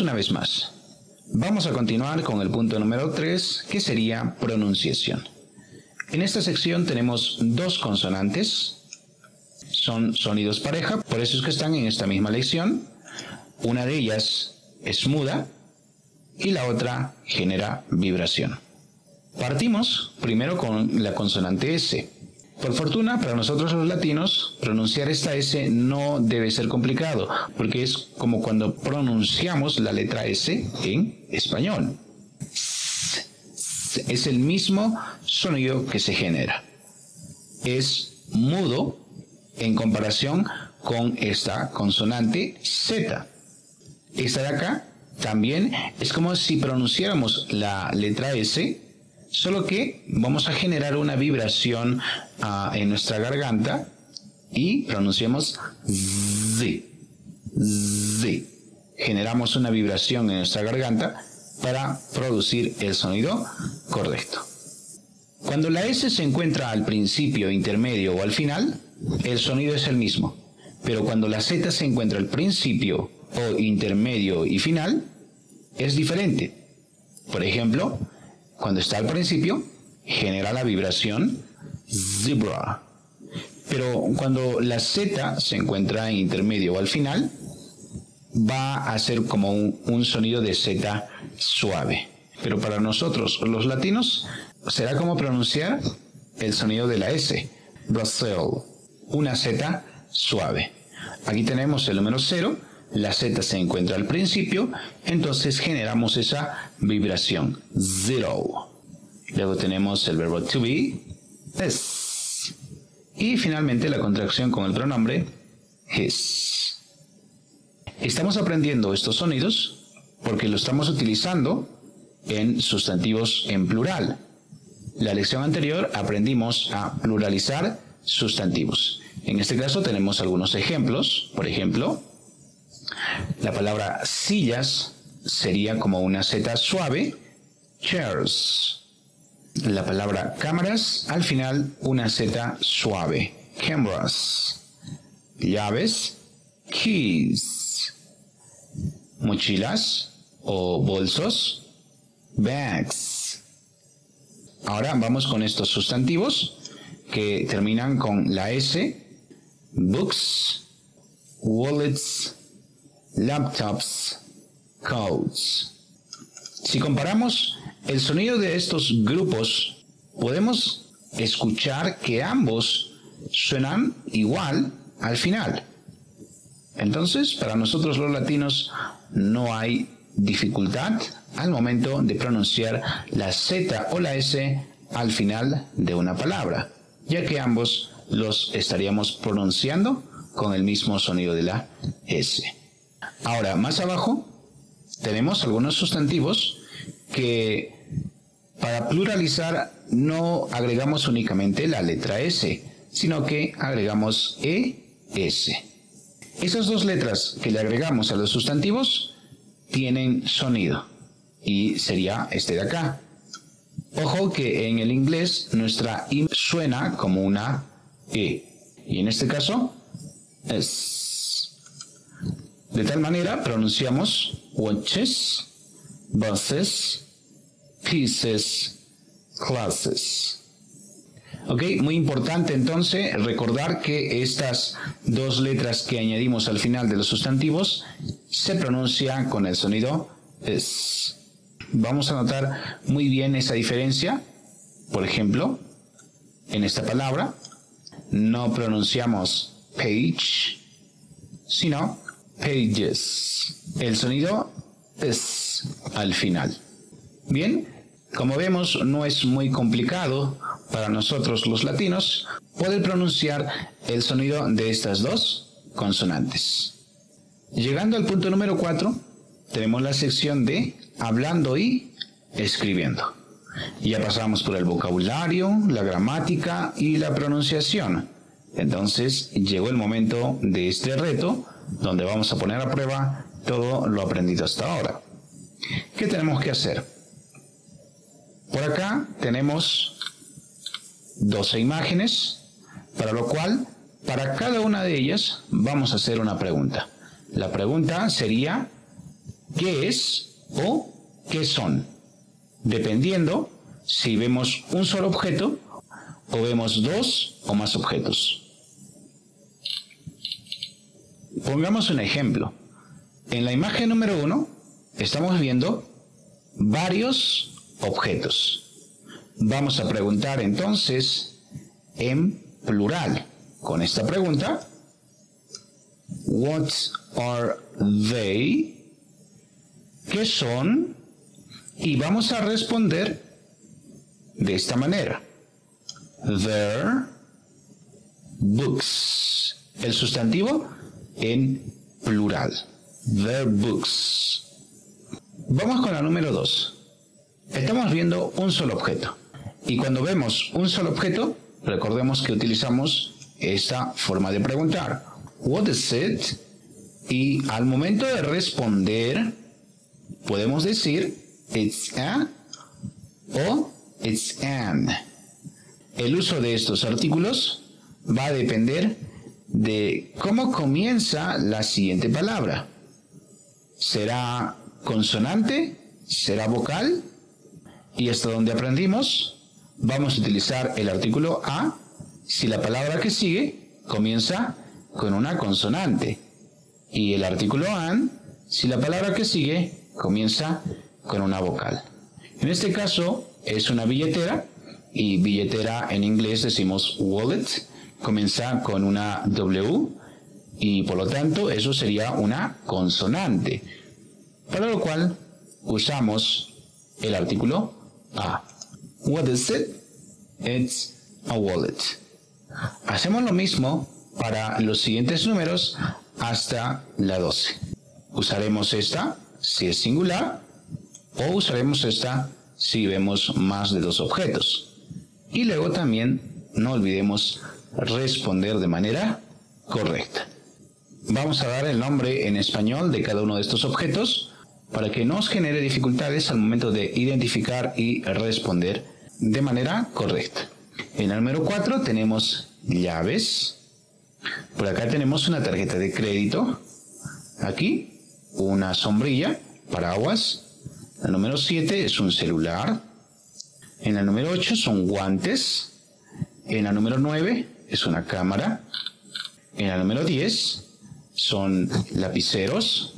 Una vez más. Vamos a continuar con el punto número 3, que sería pronunciación. En esta sección tenemos dos consonantes, son sonidos pareja, por eso es que están en esta misma lección. Una de ellas es muda y la otra genera vibración. Partimos primero con la consonante S. Por fortuna, para nosotros los latinos, pronunciar esta S no debe ser complicado, porque es como cuando pronunciamos la letra S en español. Es el mismo sonido que se genera. Es mudo en comparación con esta consonante Z. Esta de acá también es como si pronunciáramos la letra S Solo que vamos a generar una vibración ah, en nuestra garganta y pronunciamos Z. Z. Generamos una vibración en nuestra garganta para producir el sonido correcto. Cuando la S se encuentra al principio, intermedio o al final, el sonido es el mismo. Pero cuando la Z se encuentra al principio o intermedio y final, es diferente. Por ejemplo, cuando está al principio, genera la vibración zebra. Pero cuando la Z se encuentra en intermedio o al final, va a ser como un, sonido de Z suave. Pero para nosotros, los latinos, será como pronunciar el sonido de la S. Brazil. Una Z suave. Aquí tenemos el número 0 la Z se encuentra al principio, entonces generamos esa vibración, zero. Luego tenemos el verbo to be, es. Y finalmente la contracción con el pronombre his. Estamos aprendiendo estos sonidos porque lo estamos utilizando en sustantivos en plural. La lección anterior aprendimos a pluralizar sustantivos. En este caso tenemos algunos ejemplos. Por ejemplo, la palabra sillas sería como una Z suave, chairs. La palabra cámaras, al final una Z suave, cameras. Llaves, keys. Mochilas o bolsos, bags. Ahora vamos con estos sustantivos que terminan con la S, books, wallets, laptops, codes. Si comparamos el sonido de estos grupos, podemos escuchar que ambos suenan igual al final. Entonces, para nosotros los latinos no hay dificultad al momento de pronunciar la Z o la S al final de una palabra, ya que ambos los estaríamos pronunciando con el mismo sonido de la S. Ahora, más abajo tenemos algunos sustantivos que para pluralizar no agregamos únicamente la letra S, sino que agregamos ES. Esas dos letras que le agregamos a los sustantivos tienen sonido y sería este de acá. Ojo que en el inglés nuestra I suena como una E y en este caso es de tal manera pronunciamos watches, buses, pieces, classes. Ok, muy importante entonces recordar que estas dos letras que añadimos al final de los sustantivos se pronuncian con el sonido es. Vamos a notar muy bien esa diferencia. Por ejemplo, en esta palabra no pronunciamos page, sino pages. El sonido es al final. Bien, como vemos no es muy complicado para nosotros los latinos poder pronunciar el sonido de estas dos consonantes. Llegando al punto número 4, tenemos la sección de hablando y escribiendo. Ya pasamos por el vocabulario, la gramática y la pronunciación. Entonces llegó el momento de este reto donde vamos a poner a prueba todo lo aprendido hasta ahora. ¿Qué tenemos que hacer? Por acá tenemos 12 imágenes, para lo cual, para cada una de ellas vamos a hacer una pregunta. La pregunta sería, qué es o qué son, dependiendo si vemos un solo objeto o vemos dos o más objetos. Pongamos un ejemplo. En la imagen número uno estamos viendo varios objetos. Vamos a preguntar entonces en plural con esta pregunta. What are they? ¿Qué son? Y vamos a responder de esta manera. Their books. El sustantivo en plural. Their books. Vamos con la número 2. Estamos viendo un solo objeto. Y cuando vemos un solo objeto, recordemos que utilizamos esta forma de preguntar. What is it? Y al momento de responder, podemos decir it's a o it's an. El uso de estos artículos va a depender de cómo comienza la siguiente palabra. ¿Será consonante? ¿Será vocal? Y hasta donde aprendimos, vamos a utilizar el artículo a si la palabra que sigue comienza con una consonante. Y el artículo an si la palabra que sigue comienza con una vocal. En este caso es una billetera y billetera en inglés decimos wallet, comienza con una W y por lo tanto eso sería una consonante, para lo cual usamos el artículo a. What is it? It's a wallet. Hacemos lo mismo para los siguientes números hasta la 12. Usaremos esta si es singular o usaremos esta si vemos más de dos objetos. Y luego también no olvidemos responder de manera correcta. Vamos a dar el nombre en español de cada uno de estos objetos para que no os genere dificultades al momento de identificar y responder de manera correcta. En el número 4 tenemos llaves. Por acá tenemos una tarjeta de crédito. Aquí una sombrilla, paraguas. El número 7 es un celular. En el número 8 son guantes. En el número 9 es una cámara. En el número 10 son lapiceros.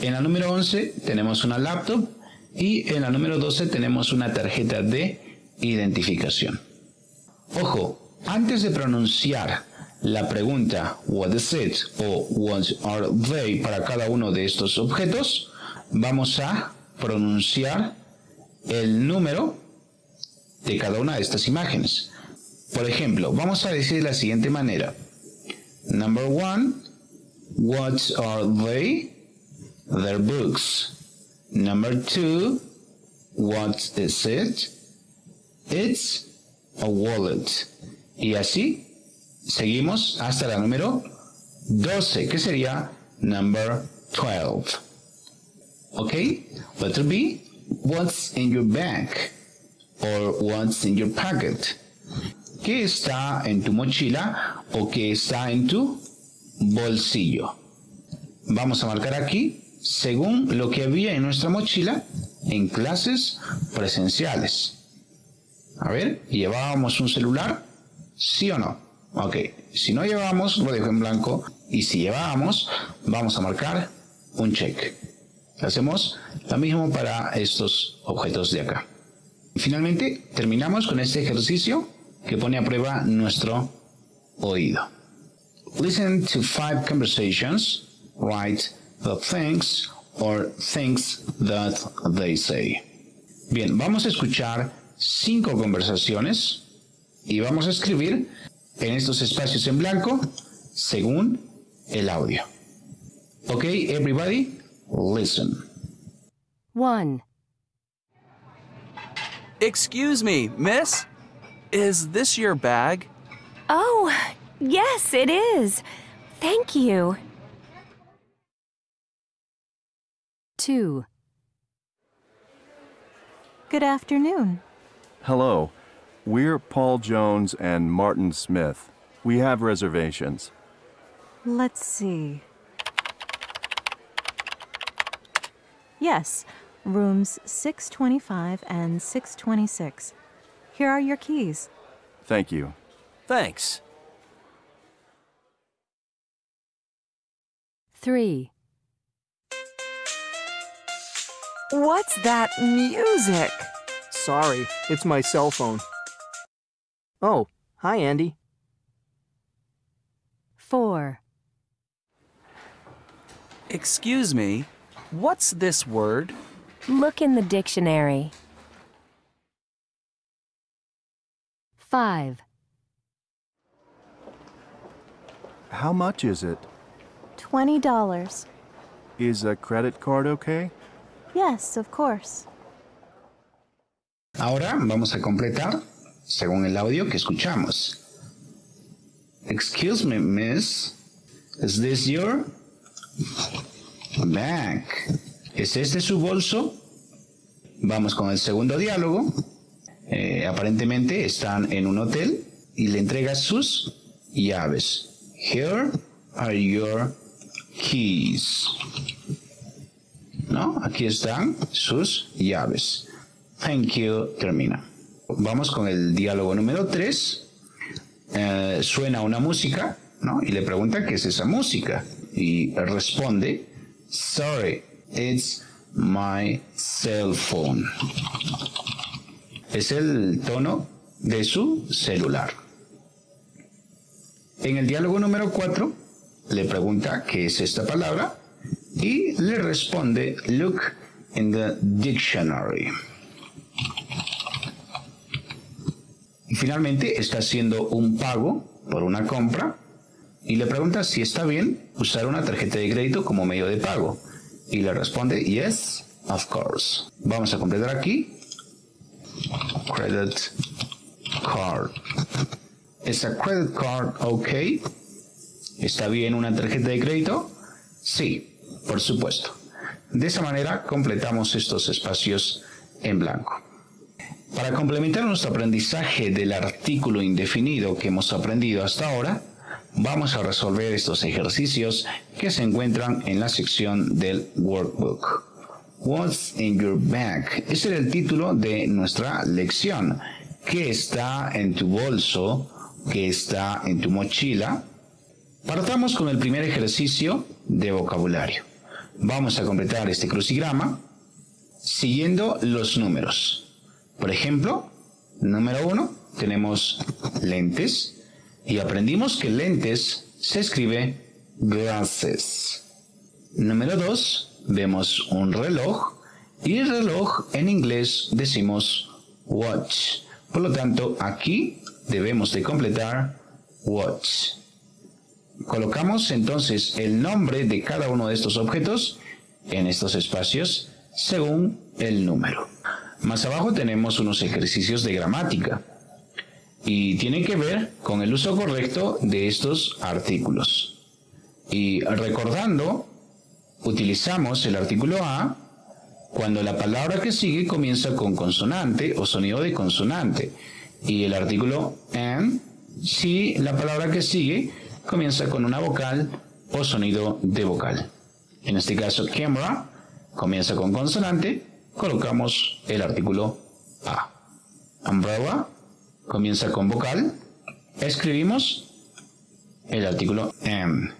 En la número 11 tenemos una laptop y en la número 12 tenemos una tarjeta de identificación. Ojo, antes de pronunciar la pregunta what is it o what are they para cada uno de estos objetos, vamos a pronunciar el número de cada una de estas imágenes. Por ejemplo, vamos a decir de la siguiente manera. Number one, what are they? Their books. Number two, what is it? It's a wallet. Y así seguimos hasta la número 12, que sería number 12. ¿Ok? Letter B, what's in your bag? Or what's in your pocket? ¿Qué está en tu mochila o qué está en tu bolsillo? Vamos a marcar aquí según lo que había en nuestra mochila en clases presenciales. A ver, ¿llevábamos un celular? ¿Sí o no? Ok, si no llevábamos, lo dejo en blanco. Y si llevábamos, vamos a marcar un check. Hacemos lo mismo para estos objetos de acá. Finalmente, terminamos con este ejercicio que pone a prueba nuestro oído. Listen to five conversations. Write the things or things that they say. Bien, vamos a escuchar cinco conversaciones y vamos a escribir en estos espacios en blanco según el audio. Ok, everybody, listen. 1. Excuse me, miss? Is this your bag? Oh, yes, it is. Thank you. 2. Good afternoon. Hello. We're Paul Jones and Martin Smith. We have reservations. Let's see. Yes, rooms 625 and 626. Here are your keys. Thank you. Thanks. 3. What's that music? Sorry, it's my cell phone. Oh, hi, Andy. 4. Excuse me, what's this word? Look in the dictionary. 5. How much is it? $20. Is a credit card okay? Yes, of course. Ahora vamos a completar según el audio que escuchamos. Excuse me, miss. Is this your bag? ¿Es este su bolso? Vamos con el segundo diálogo. Eh, aparentemente están en un hotel y le entrega sus llaves. Here are your keys. ¿No? Aquí están sus llaves. Thank you. Termina. Vamos con el diálogo número 3. suena una música, ¿no? Y le pregunta qué es esa música. Y responde, sorry, it's my cell phone. Es el tono de su celular. En el diálogo número 4 le pregunta qué es esta palabra y le responde look in the dictionary. Y finalmente está haciendo un pago por una compra y le pregunta si está bien usar una tarjeta de crédito como medio de pago. Y le responde, yes, of course. Vamos a completar aquí. Credit card. ¿Es a credit card ok? ¿Está bien una tarjeta de crédito? Sí, por supuesto. De esa manera completamos estos espacios en blanco. Para complementar nuestro aprendizaje del artículo indefinido que hemos aprendido hasta ahora, vamos a resolver estos ejercicios que se encuentran en la sección del workbook. What's in your bag? Ese era el título de nuestra lección. ¿Qué está en tu bolso? ¿Qué está en tu mochila? Partamos con el primer ejercicio de vocabulario. Vamos a completar este crucigrama siguiendo los números. Por ejemplo, número uno, tenemos lentes y aprendimos que lentes se escribe glasses. Número dos, vemos un reloj y reloj en inglés decimos watch. Por lo tanto, aquí debemos de completar watch. Colocamos entonces el nombre de cada uno de estos objetos en estos espacios según el número. Más abajo tenemos unos ejercicios de gramática y tienen que ver con el uso correcto de estos artículos. Y recordando, utilizamos el artículo a cuando la palabra que sigue comienza con consonante o sonido de consonante y el artículo en si la palabra que sigue comienza con una vocal o sonido de vocal. En este caso, camera comienza con consonante, colocamos el artículo a. Umbrella comienza con vocal, escribimos el artículo M.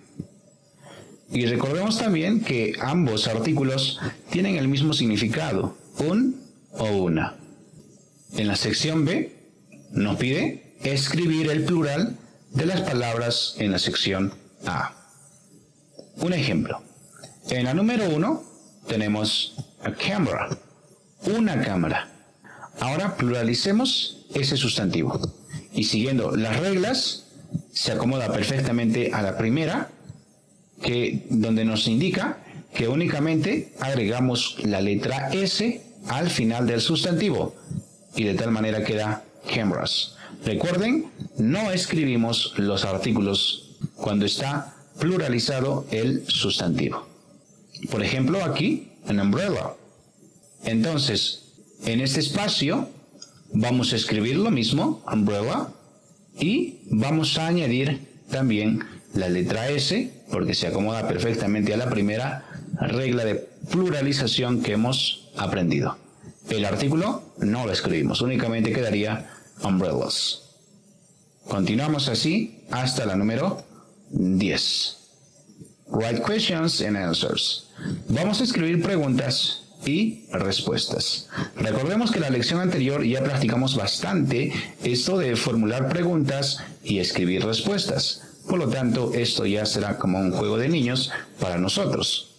Y recordemos también que ambos artículos tienen el mismo significado, un o una. En la sección B nos pide escribir el plural de las palabras en la sección A. Un ejemplo. En la número 1 tenemos a camera, una cámara. Ahora pluralicemos ese sustantivo y siguiendo las reglas se acomoda perfectamente a la primera que donde nos indica que únicamente agregamos la letra S al final del sustantivo y de tal manera queda cameras. Recuerden, no escribimos los artículos cuando está pluralizado el sustantivo. Por ejemplo, aquí, an umbrella. Entonces, en este espacio vamos a escribir lo mismo, umbrella, y vamos a añadir también la letra S, porque se acomoda perfectamente a la primera, regla de pluralización que hemos aprendido. El artículo no lo escribimos, únicamente quedaría umbrellas. Continuamos así hasta la número 10. Write questions and answers. Vamos a escribir preguntas y respuestas. Recordemos que la lección anterior ya practicamos bastante esto de formular preguntas y escribir respuestas. Por lo tanto, esto ya será como un juego de niños para nosotros.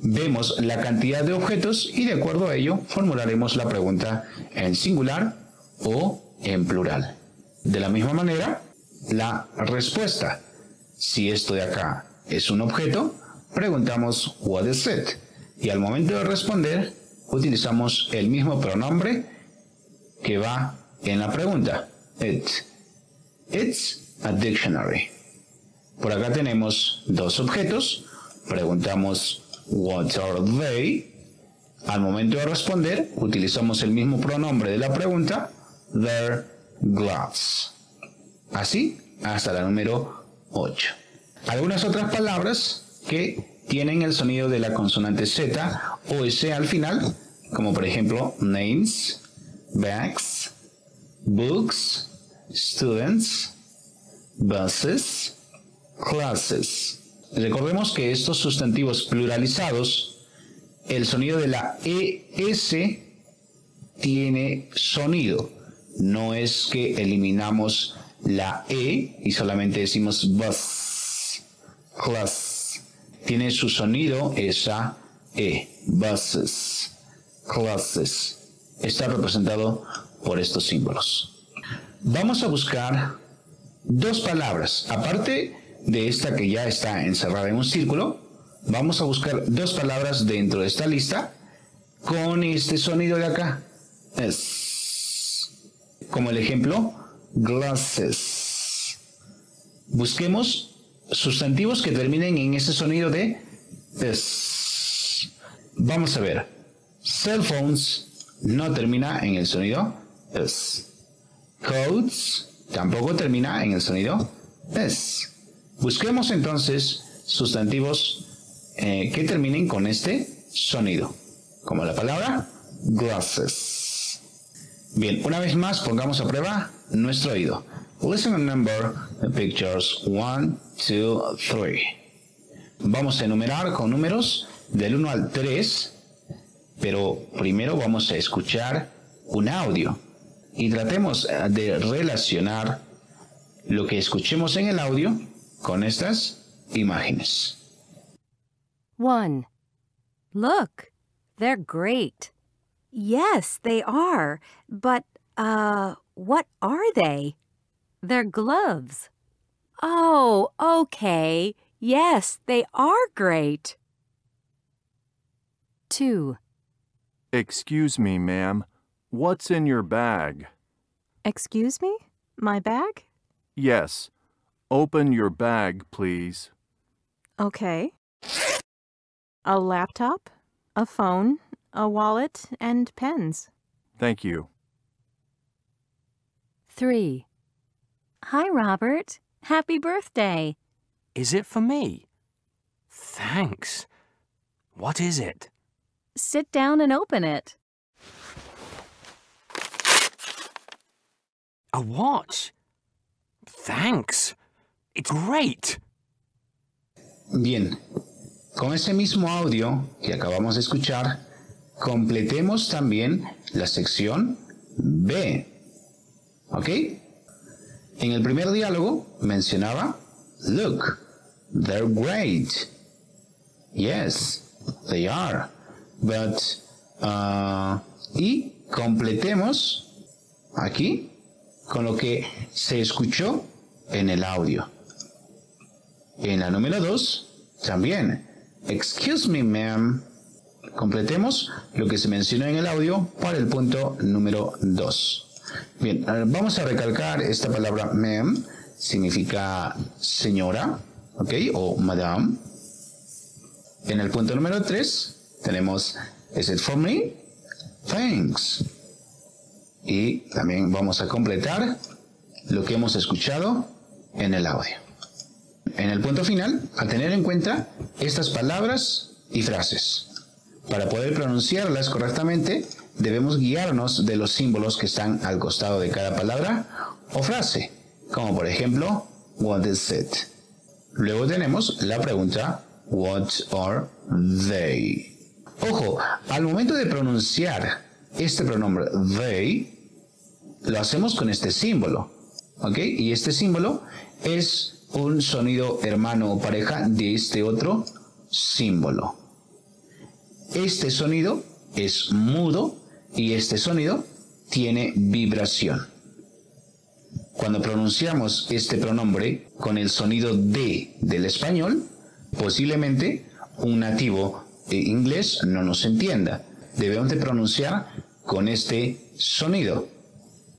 Vemos la cantidad de objetos y de acuerdo a ello formularemos la pregunta en singular o en plural. De la misma manera, la respuesta. Si esto de acá es un objeto, preguntamos what is it? Y al momento de responder, utilizamos el mismo pronombre que va en la pregunta. It. It's a dictionary. Por acá tenemos dos objetos. Preguntamos what are they? Al momento de responder, utilizamos el mismo pronombre de la pregunta, their gloves. Así hasta la número 8. Algunas otras palabras que tienen el sonido de la consonante Z o S al final, como por ejemplo names, bags, books, students, buses, classes. Recordemos que estos sustantivos pluralizados, el sonido de la ES tiene sonido. No es que eliminamos la E y solamente decimos bus, class. Tiene su sonido esa E, buses, classes. Está representado por estos símbolos. Vamos a buscar dos palabras. Aparte de esta que ya está encerrada en un círculo, vamos a buscar dos palabras dentro de esta lista con este sonido de acá. Es como el ejemplo glasses. Busquemos sustantivos que terminen en ese sonido de es. Vamos a ver. Cell phones no termina en el sonido es. Codes tampoco termina en el sonido es. Busquemos entonces sustantivos eh, que terminen con este sonido, como la palabra glasses. Bien, una vez más pongamos a prueba nuestro oído. Listen and number pictures 1, 2, 3. Vamos a enumerar con números del 1 al 3, pero primero vamos a escuchar un audio y tratemos de relacionar lo que escuchemos en el audio con estas imágenes. 1. Look, they're great. Yes, they are. But, uh, what are they? They're gloves. Oh, okay. Yes, they are great. 2. Excuse me, ma'am. What's in your bag? Excuse me? My bag? Yes. Open your bag, please. Okay. A laptop, a phone, a wallet, and pens. Thank you. 3. Hi, Robert. Happy birthday. Is it for me? Thanks. What is it? Sit down and open it. A watch. Thanks. It's great. Bien, con ese mismo audio que acabamos de escuchar, completemos también la sección B. ¿Ok? En el primer diálogo mencionaba, look, they're great. Yes, they are. But, uh, y completemos aquí con lo que se escuchó en el audio. En la número 2, también. Excuse me, ma'am. Completemos lo que se mencionó en el audio para el punto número 2. Bien, vamos a recalcar esta palabra ma'am. Significa señora, ¿ok? O madame. En el punto número 3 tenemos Is it for me? Thanks. Y también vamos a completar lo que hemos escuchado en el audio. En el punto final, a tener en cuenta estas palabras y frases. Para poder pronunciarlas correctamente, debemos guiarnos de los símbolos que están al costado de cada palabra o frase, como por ejemplo, what is it? Luego tenemos la pregunta, what are they? Ojo, al momento de pronunciar este pronombre they, lo hacemos con este símbolo, ¿ok? Y este símbolo es un sonido hermano o pareja de este otro símbolo. Este sonido es mudo y este sonido tiene vibración. Cuando pronunciamos este pronombre con el sonido D del español, posiblemente un nativo inglés no nos entienda. Debemos de pronunciar con este sonido.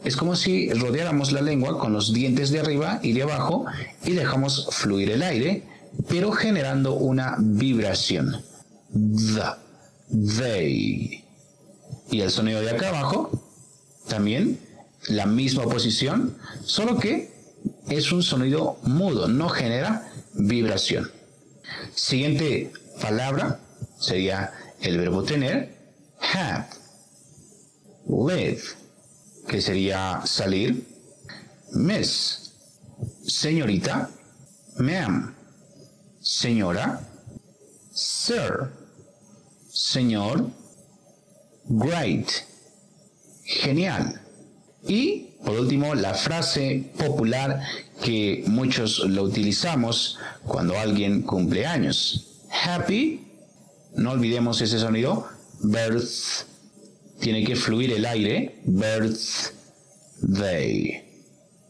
Es como si rodeáramos la lengua con los dientes de arriba y de abajo y dejamos fluir el aire, pero generando una vibración. The they. Y el sonido de acá abajo, también la misma posición, solo que es un sonido mudo, no genera vibración. Siguiente palabra sería el verbo tener, have, live, que sería salir, miss, señorita, ma'am, señora, sir, señor, great, genial. Y por último, la frase popular que muchos lo utilizamos cuando alguien cumple años. Happy, no olvidemos ese sonido, birth, tiene que fluir el aire, birthday.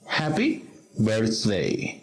Happy birthday.